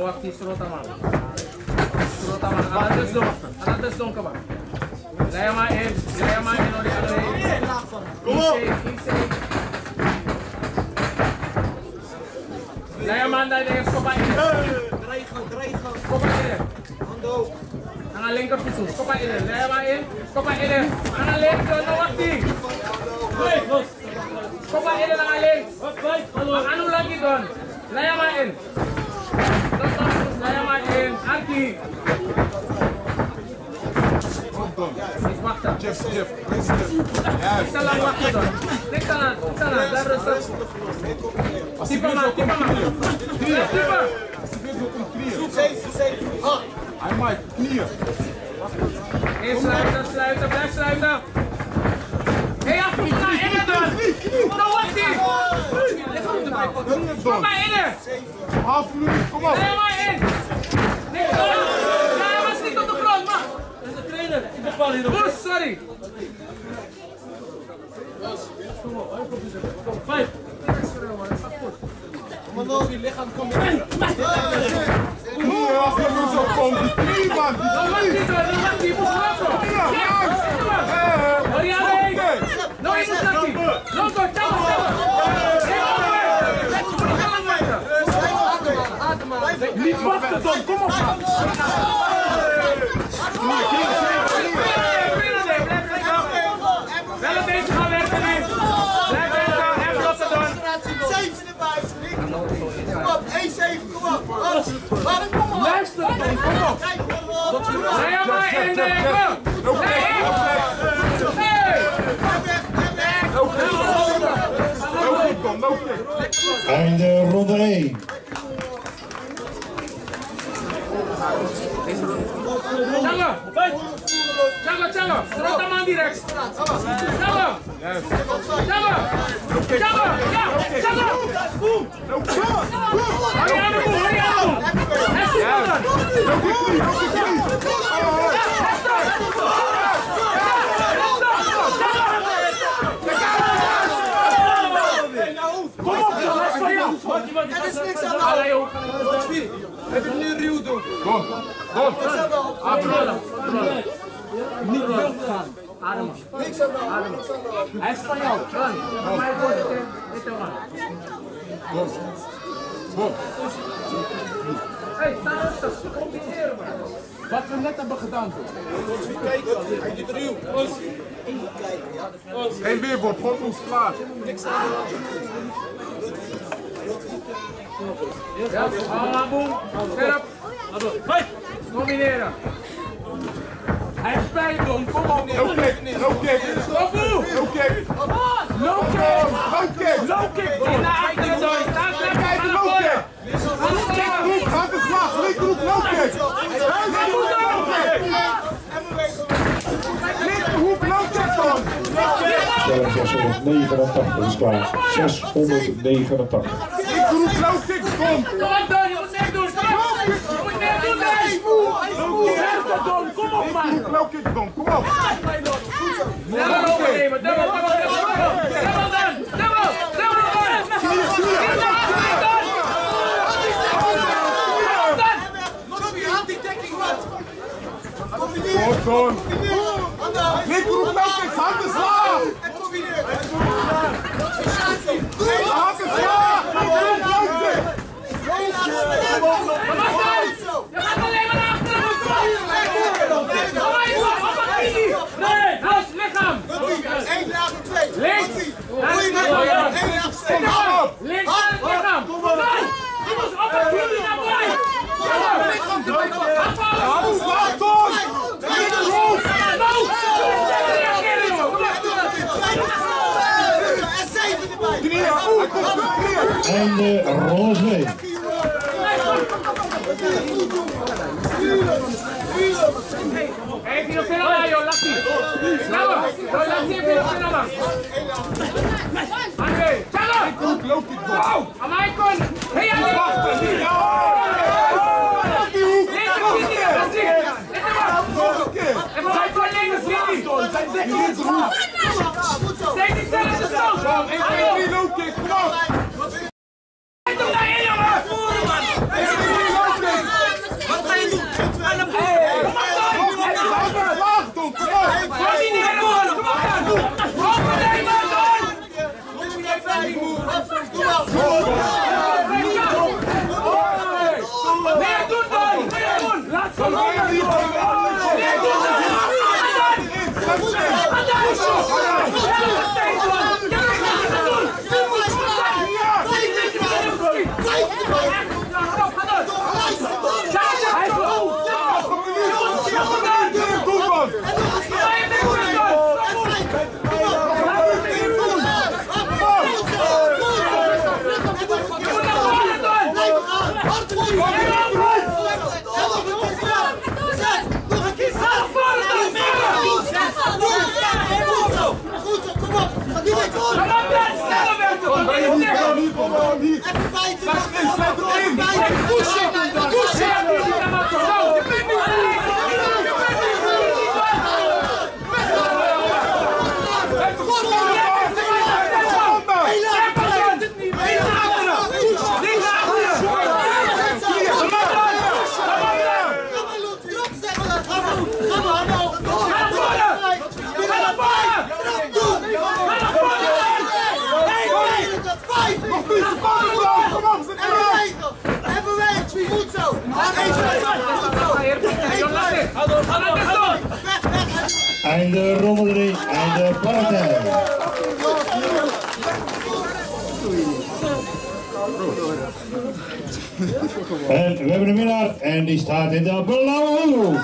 wacht die strota man. Strota man. Anak dus dong. Anak dus dong kaman. Laya maar in. Laya maar in. Odi ano in. Kom op. Laya man daar de skopa in. Dreigen, dreigen. Skopa in. Hando. Ang linker piso. Skopa in. Laya maar in. Skopa in. Ang linker no wacht die. Skopa in ang links. Ang ano lagi doon? Laya maar in. Dos, dos, dos. Laya maar in. Anki. Niet wachten. Jeff, Jeff, Jeff. Ja, Niks te lang wachten doon. Niks te lang. Niks te lang. Blijf rustig. Type man. Type man. Type. Type. Zeven, zeven. Ah. Hij maakt knieën. Eerst sluiten, sluiten. Blijf sluiten. Hé, hey, afvoer naar innen dan. Nou? Kom maar innen. Half minuut, kom op. Laya maar in. Laya was niet op de grond, man. Dat is de trainer. Ik bepaal hier op. Oes, sorry. Vijf. Mano, die lichaam komt. Knieën, als je nu zo komt. Nou, knie. die zo? Nou, wat die? Moest lopen. Ja, ja. Eh, Hurry up, hey. No, je moet naar die. Loco, tell us, tell us. Niet wachten dan, kom op man. Wel een beetje gaan werken nu. Blijf werken en blokken doen. Zeven erbij, vriend. Kom op, 1-7, kom op. Kom op? Luister dan, kom op. Maar. Nee. Hey. No kick dan, no kick. Einde ronde 1. Chango. Chango, Chango. Strota man direct. Chango. Chango. Chango. Ja, Chango. Hurry aan de boel, hurry aan de boel. En sneller. Er is niks aan de hand. Even nu ruw doen. Kom, kom. Rollen. Rollen. Niet wild gaan. Ademen. Niks aan de hand. Hij is van jou. Run. Dit, man. Kom. Kom. Hey, sta rustig. Man. Wat we net hebben gedaan, toch? Geen weerwoord, gewoon ons klaar. Ja, boem. Scherp. Vijf. Combineren. Hij Don. Kom op. No kick, no kick. No kick. No kick. No kick. No kick. Naar achteren, Ga kick. Gaat de slag. Linkerhoek, no kick. Linkerhoek, no kick dan. Stelling 689 is klaar. 689. Linkerhoek, no kick, kom. Kom op, Don. Je moet meer doen. Kom op. Je moet meer doen, Don. Rechter, Don. Kom op, man. No kick dan, kom op. Dubbel overnemen. Dubbel, dubbel, dubbel. Dubbel, Don. Dubbel. Dubbel, Don. Knieën, knieën. Lobby, haal die dekking wat. Kom, Combineer. Don. Handen. Linkerhoek, no kick, gaat de slag. En combineer. Gaat de slag. Linkerhoek, no kick. Je gaat alleen maar naar achteren. Kom maar, jongen. Kom maar, Kiki. Nee. Los, lichaam. Eén lager twee. Links. Lager twee. Kom op. Links. Nee. Je moet op het Kiki naar boven. Gaat de slag, Don. Linkerhoek. En zeven erbij. Knieën, hij komt op knieën. Einde ronde 2. Hey, Pino Fenola, joh, laat zien. Snel, joh, laat zien, Pino Fenola. André, Chalo! No kick, Don. Wow, aan mij kon. Hey, André! Wachten. Ja. Linkerhoek. Linker, Kiki, laat zien. Dit Lasă-l! Lasă-l! Lasă-l! Vamos, Einde rommelrie, einde partij. En we hebben een winnaar en die staat in de blauwe hoek.